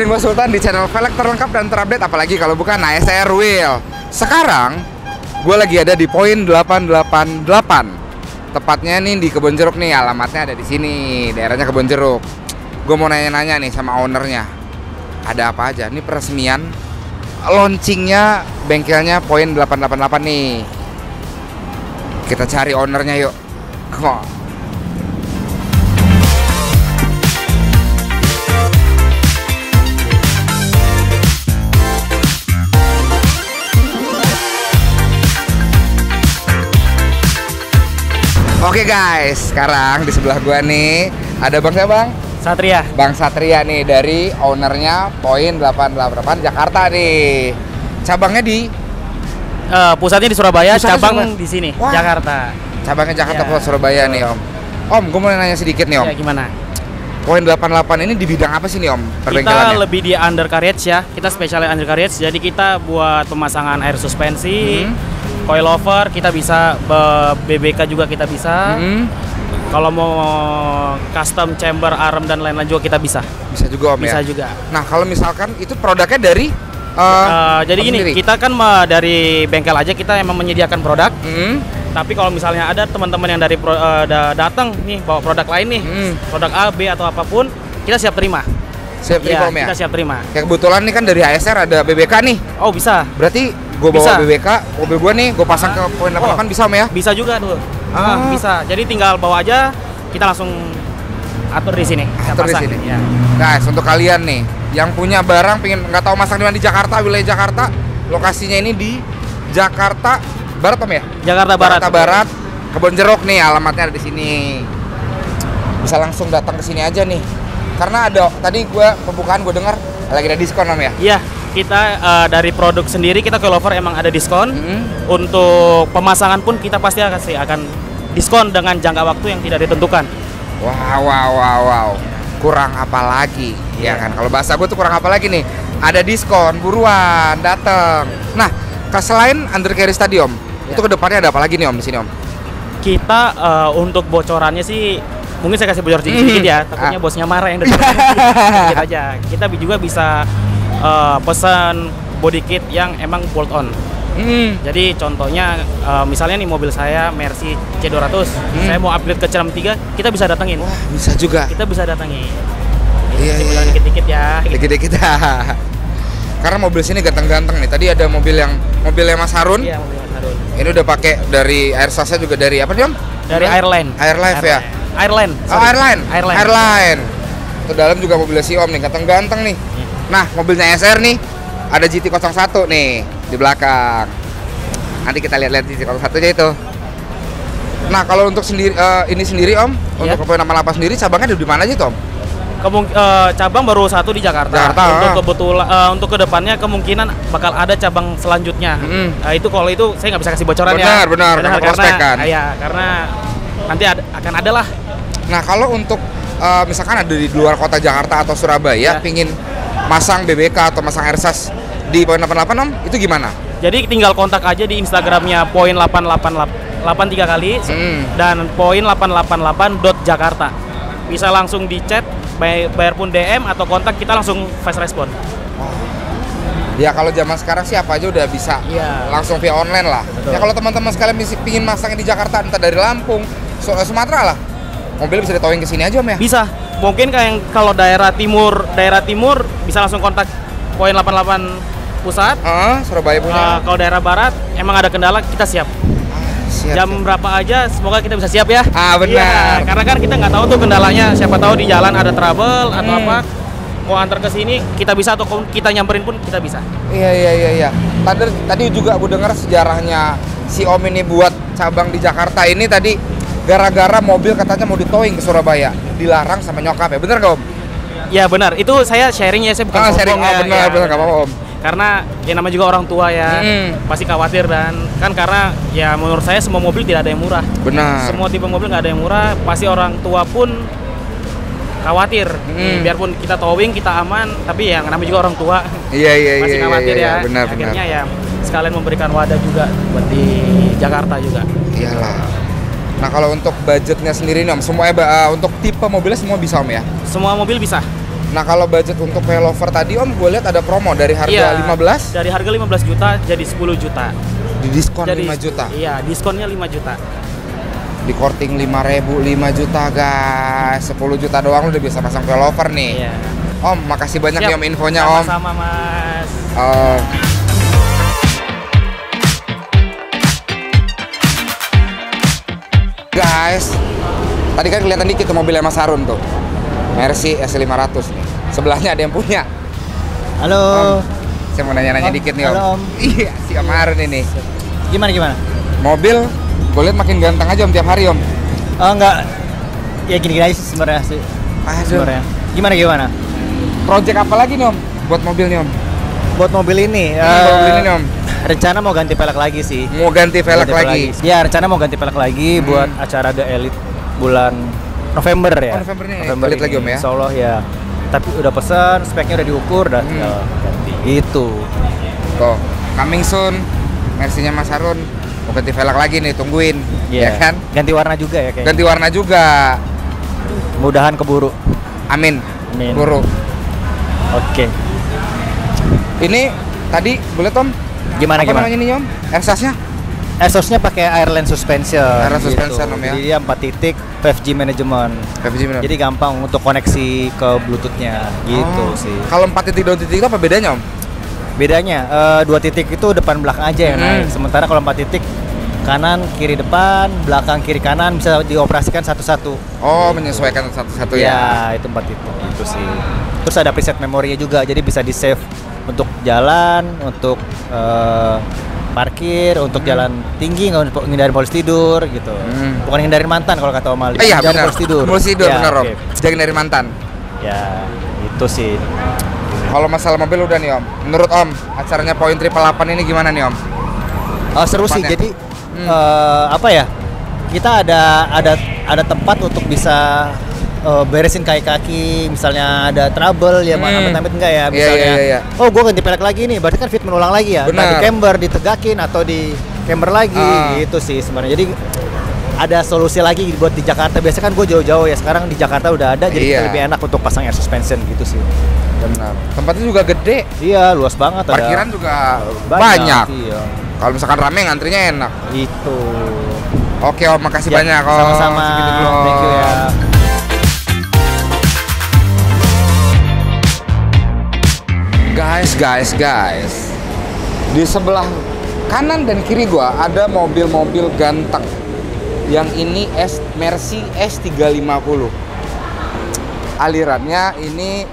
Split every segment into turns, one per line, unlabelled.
dengan gue Sultan di channel velg terlengkap dan terupdate apalagi kalau bukan ASR Wheel. Sekarang gue lagi ada di poin 888. Tepatnya nih di Kebon Jeruk nih, alamatnya ada di sini, daerahnya Kebon Jeruk. Gue mau nanya-nanya nih sama ownernya. Ada apa aja? Ini peresmian launchingnya bengkelnya poin 888 nih. Kita cari ownernya yuk. Come on. Oke guys, sekarang di sebelah gua nih ada Bang siapa Bang?
Satria.
Bang Satria nih dari ownernya Poin 888 Jakarta nih. Cabangnya di
Eh, pusatnya di Surabaya,
Pusatnya
cabang
Surabaya.
di sini,
Wah.
Jakarta.
cabangnya Jakarta
Ya,
Pusat Surabaya nih Om. Om, gue mau nanya sedikit nih Om.
Ya gimana?
Poin 88 ini di bidang apa sih nih Om?
Kita lebih di undercarriage ya. Kita spesialnya undercarriage. Jadi kita buat pemasangan air suspensi,
Hmm.
Coilover, kita bisa BBK juga kita bisa.
Hmm,
Kalau mau custom chamber, arm dan lain-lain juga kita bisa.
bisa juga Om
Bisa
ya.
juga.
Nah, kalau misalkan itu produknya dari eh,
Eh, jadi gini,
sendiri?
kita kan me- dari bengkel aja kita emang menyediakan produk.
Hmm,
Tapi kalau misalnya ada teman-teman yang dari pro- eh, da- datang nih bawa produk lain nih,
Hmm.
produk A, B atau apa pun, kita siap terima.
siap terima Om ya.
Kita siap terima.
Kayak kebetulan nih kan dari ASR ada BBK nih.
Oh bisa,
Berarti gue bawa
Bisa.
BBK, mobil gue nih, gue pasang ke poin 88 bisa Om ya?
bisa juga tuh.
Ah.
Ah, bisa. Jadi tinggal bawa aja, kita langsung atur di sini.
Atur di sini.
Ya.
Guys, untuk kalian nih yang punya barang pengen nggak tahu masang di mana di Jakarta, wilayah Jakarta, lokasinya ini di Jakarta Barat Om ya?
Jakarta Barat.
Jakarta Barat, Kebon Jeruk nih alamatnya ada di sini. Bisa langsung datang ke sini aja nih. Karena ada tadi gua pembukaan gue dengar lagi ada diskon Om ya.
Iya, kita eh, dari produk sendiri kita coilover emang ada diskon.
Mm-mm.
Untuk pemasangan pun kita pasti akan sih akan diskon dengan jangka waktu yang tidak ditentukan.
Wow, wow, wow, wow. Kurang apa lagi? Ya
Iya.
kan, kalau bahasa gue tuh kurang apa lagi nih? Ada diskon, buruan, dateng. Nah, selain undercarriage tadi Om,
Ya.
itu ke depannya ada apa lagi nih Om di sini Om?
Kita eh, untuk bocorannya sih mungkin saya kasih bocor sedikit-sedikit ya, takutnya
Ah.
bosnya marah yang. Sedikit aja. Kita juga bisa eh, pesan body kit yang emang bolt on.
Hmm.
Jadi contohnya eh, misalnya nih mobil saya Mercy C200, saya mau upgrade ke CRM 3, kita bisa datengin.
Wah, bisa juga.
Kita bisa datengin.
Iya, iya, iya.
dikit-dikit ya.
Dikit-dikit. Karena mobil sini ganteng-ganteng nih. Tadi ada mobil yang mobilnya Mas Harun.
Iya, mobil Mas Harun.
Ini udah pakai dari air sasa juga dari apa nih Om?
Dari Airline.
Airlife ya.
Airline.
Oh,
sorry.
airline.
Airline.
Airline. Itu dalam juga mobilnya si Om nih, ganteng-ganteng nih.
Iya.
Nah, mobilnya SR nih ada GT01 nih di belakang. Nanti kita lihat-lihat GT01-nya itu. Nah, kalau untuk sendiri eh, ini sendiri Om,
Iya.
untuk Poin 88 sendiri cabangnya ada di mana aja tuh Om?
Kemung- eh, cabang baru satu di Jakarta.
Jakarta,
Untuk
ah.
kebetulan eh, untuk ke depannya kemungkinan bakal ada cabang selanjutnya.
Mm.
Nah, itu kalau itu saya nggak bisa kasih bocoran
Benar,
ya.
benar, karena
karena
kan.
Iya, karena nanti ada, akan ada lah.
Nah, kalau untuk eh, misalkan ada di luar kota Jakarta atau Surabaya
Iya.
pingin masang BBK atau masang AirSas di Poin 88 Om, itu gimana?
Jadi tinggal kontak aja di Instagramnya poin 888 kali
Hmm.
dan poin 888 dot Jakarta. Bisa langsung di chat, bay- bayar pun DM atau kontak kita langsung fast respon.
Ya kalau zaman sekarang sih apa aja udah bisa
Iya.
langsung via online lah.
Betul.
Ya kalau teman-teman sekalian bisa pingin masangnya di Jakarta entah dari Lampung, Su- Sumatera lah. Mobil bisa ditowing ke sini aja Om ya.
Bisa. Mungkin kayak yang kalau daerah timur, daerah timur bisa langsung kontak poin 88 pusat.
Heeh, Surabaya punya.
Uh, kalau daerah barat emang ada kendala kita siap.
Ah, siap,
Jam
siap.
berapa aja semoga kita bisa siap ya.
Ah, benar.
Iya, karena kan kita nggak tahu tuh kendalanya. Siapa tahu di jalan ada trouble atau
Hmm.
apa. Mau antar ke sini kita bisa atau kita nyamperin pun kita bisa.
Iya iya iya iya. Tadi tadi juga gue dengar sejarahnya si Om ini buat cabang di Jakarta ini tadi gara-gara mobil katanya mau ditowing ke Surabaya, dilarang sama nyokap ya. Bener gak Om?
Ya benar, itu saya sharing ya, saya bukan
Ah, sharing.
sombong
Ah,
ya.
benar,
Ya,
benar, nggak apa-apa, Om.
Karena ya namanya juga orang tua ya,
Hmm.
pasti khawatir dan kan karena ya menurut saya semua mobil tidak ada yang murah.
Benar.
Semua tipe mobil nggak ada yang murah, pasti orang tua pun khawatir.
Hmm.
Biarpun kita towing, kita aman, tapi ya namanya juga orang tua
Iya iya iya.
pasti
iya,
khawatir
iya,
ya.
Benar benar.
Akhirnya ya sekalian memberikan wadah juga buat di Jakarta juga.
Iyalah. Nah kalau untuk budgetnya sendiri nih Om, semuanya ba- uh, untuk tipe mobilnya semua bisa Om ya?
Semua mobil bisa.
Nah kalau budget untuk Velover tadi Om, gue lihat ada promo dari harga
Iya.
15
Dari harga 15 juta jadi 10 juta.
di diskon
jadi
5 juta.
Iya, diskonnya 5 juta.
Di korting 5000 5 juta guys. 10 juta doang lu udah bisa pasang Velover nih.
Iya.
Om, makasih banyak
Siap.
ya Om infonya Om.
Sama-sama, Mas.
Eh, guys, tadi kan kelihatan dikit tuh mobilnya Mas Harun tuh. Mercy S500 nih. Sebelahnya ada yang punya.
Halo.
Saya mau nanya-nanya
Om,
dikit nih
halo,
Om.
Om.
Iya, si Om Harun ini.
Gimana gimana?
Mobil, gue lihat makin ganteng aja Om tiap hari Om.
Oh enggak. Ya gini-gini aja sih sebenarnya sih.
Aduh,
Sebenarnya. Gimana gimana?
project apa lagi nih Om? Buat mobil nih Om.
Buat mobil ini,
Hmm,
eh,
mobil ini nih Om.
rencana mau ganti pelek lagi sih.
Mau ganti velg
Ganti
lagi.
Ya, rencana mau ganti pelek lagi
Hmm.
buat acara The Elite bulan November ya.
Oh, November nih, Elite lagi, Om, ya?
Insya Allah ya. Tapi udah pesan, speknya udah diukur dan
Hmm.
tinggal ganti. Gitu.
Tuh, coming soon. Mercy-nya Mas Harun mau ganti velg lagi nih, tungguin. Ya
Iya.
kan?
Ganti warna juga ya kayaknya.
Ganti warna juga.
Mudahan keburu.
Amin.
Amin.
Buru.
Oke.
Ini tadi boleh Tom?
Gimana
apa
gimana?
namanya nih Om? Exhaustnya?
Exhaustnya pakai Airline Suspension.
Airline suspension, Om, ya.
Jadi dia 4 titik 5G management.
5G bener.
Jadi gampang untuk koneksi ke Bluetoothnya gitu
Oh.
sih.
Kalau 4 titik dan titik itu apa bedanya Om?
Bedanya eh, dua titik itu depan belakang aja yang
Hmm.
naik. Sementara kalau 4 titik kanan kiri depan, belakang kiri kanan bisa dioperasikan satu-satu.
Oh, menyesuaikan satu-satu ya.
Ya, itu 4 titik itu sih. Terus ada preset memorinya juga, jadi bisa di save jalan, untuk eh, parkir, untuk jalan tinggi, nggak untuk ngindarin polis tidur gitu.
Hmm.
Bukan ngindarin mantan kalau kata Om Ali.
Eh, iya benar.
polis tidur.
Polis tidur
Ya,
benar Om.
oke.
Jangan dari mantan.
Ya, itu sih.
Kalau masalah mobil udah nih Om. Menurut Om, acaranya Poin Triple 8 ini gimana nih Om?
Oh, seru sih.
Tempatnya.
Jadi
Hmm.
eh, apa ya? Kita ada ada ada tempat untuk bisa eh, beresin kaki-kaki, misalnya ada trouble ya,
Hmm.
amit-amit enggak ya,
Iya,
misalnya.
iya, iya.
Oh, gua ganti pelek lagi nih, berarti kan fit ulang lagi ya. Entah di
Benar.
camber, ditegakin atau di camber lagi
Ah.
gitu sih sebenarnya. Jadi ada solusi lagi buat di Jakarta. Biasanya kan gue jauh-jauh ya. Sekarang di Jakarta udah ada, jadi kita lebih enak untuk pasang air suspension gitu sih.
Benar. Tempatnya juga gede.
Iya, luas banget. ada
Parkiran juga banyak.
Iya,
Kalau misalkan rame ngantrinya enak.
itu.
Oke Om, makasih
Ya,
banyak Om.
Sama-sama. Thank you ya.
Guys, guys, guys. Di sebelah kanan dan kiri gua ada mobil-mobil ganteng. Yang ini S Mercy S350. Alirannya ini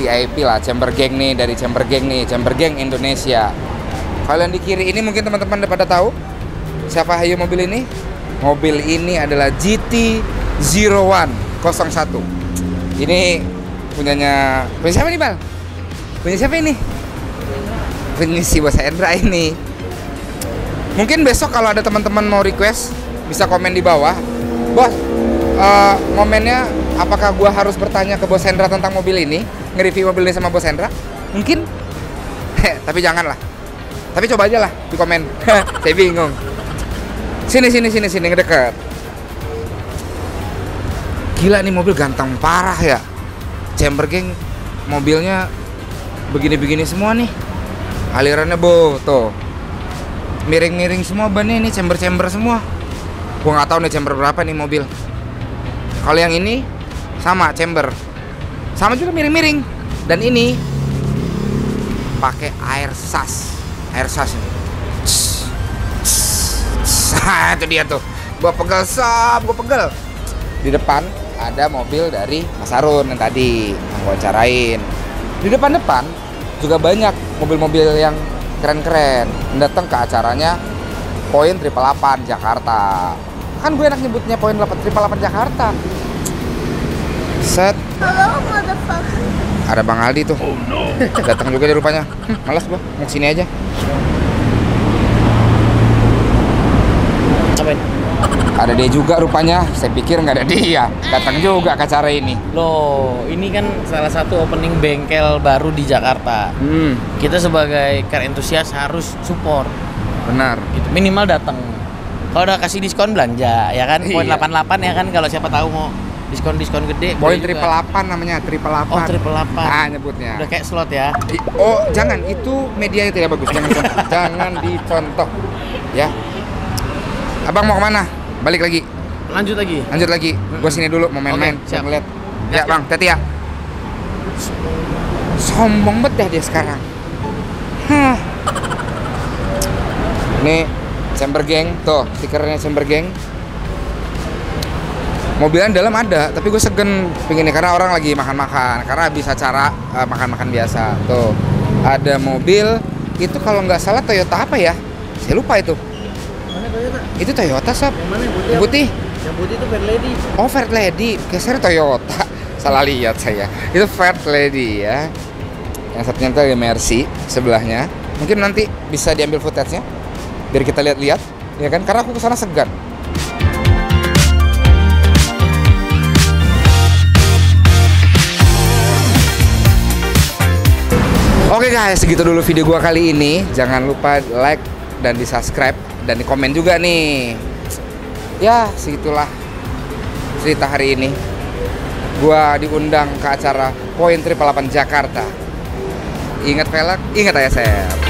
VIP lah, Chamber Gang nih dari Chamber Gang nih, Chamber Gang Indonesia. Kalau yang di kiri ini mungkin teman-teman pada tahu siapa hayu mobil ini? Mobil ini adalah GT 01 01. Ini punyanya punya siapa nih, Bal? Punya siapa ini? Punya si Bos Hendra ini. Mungkin besok kalau ada teman-teman mau request bisa komen di bawah. Bos, eh, momennya apakah gua harus bertanya ke Bos Hendra tentang mobil ini? Nge-review mobil ini sama Bos Hendra? Mungkin. Tapi janganlah. Tapi coba aja lah di komen. Saya bingung. Sini sini sini sini ngedeket. Gila nih mobil ganteng parah ya. Chamber Gang mobilnya begini-begini semua nih. Alirannya bo tuh. Miring-miring semua bannya ini chamber-chamber semua. Gua nggak tahu nih chamber berapa nih mobil. Kalau yang ini sama chamber. Sama juga miring-miring. Dan ini pakai air sas. Air sas ini. Itu dia tuh. Gua pegel sob, gua pegel. Di depan ada mobil dari Mas Arun yang tadi yang gua carain. Di depan-depan juga banyak mobil-mobil yang keren-keren datang ke acaranya Poin Triple 8 Jakarta. Kan gue enak nyebutnya Poin 8 Triple 8 Jakarta. Set. Ada Bang Aldi tuh. Datang juga di rupanya. Malas gua, mau ke sini
aja.
Ada dia juga rupanya. Saya pikir nggak ada dia. Datang juga ke acara ini.
Loh, ini kan salah satu opening bengkel baru di Jakarta.
Hmm,
Kita sebagai car enthusiast harus support
benar.
gitu. Minimal datang. Kalau udah kasih diskon belanja ya kan, poin
Iya.
88 ya kan kalau siapa tahu mau diskon-diskon gede.
Poin triple 8 namanya, triple 8.
Oh, triple 8.
Nah, nyebutnya.
Udah kayak slot ya.
Oh, jangan itu media yang tidak bagus. Jangan jangan dicontoh. Ya. Abang mau ke mana? Balik lagi.
Lanjut lagi.
Lanjut lagi. Gue sini dulu mau main-main.
Siap.
ngeliat.
Gas,
Ya,
gas.
Bang. Teti ya. Sombong banget dah dia sekarang. Hah. Ini Chamber Gang, tuh stikernya Chamber Gang. Mobilan dalam ada, tapi gue segen pinginnya karena orang lagi makan-makan, karena habis acara eh, makan-makan biasa. Tuh, ada mobil itu kalau nggak salah Toyota apa ya? Saya lupa itu.
Toyota?
Itu Toyota sob.
Yang mana yang putih?
Yang putih.
Yang putih itu Fair Lady.
Oh, Fair Lady. Geser Toyota. Salah lihat saya. Itu Fair Lady ya. Yang satunya itu ada Mercy sebelahnya. Mungkin nanti bisa diambil footage-nya biar kita lihat-lihat, ya kan? Karena aku ke sana segan. Oke guys, segitu dulu video gua kali ini. Jangan lupa like dan di subscribe dan di komen juga nih. Ya, segitulah cerita hari ini. Gua diundang ke acara Poin Triple 8 Jakarta. Ingat velg, ingat ASR.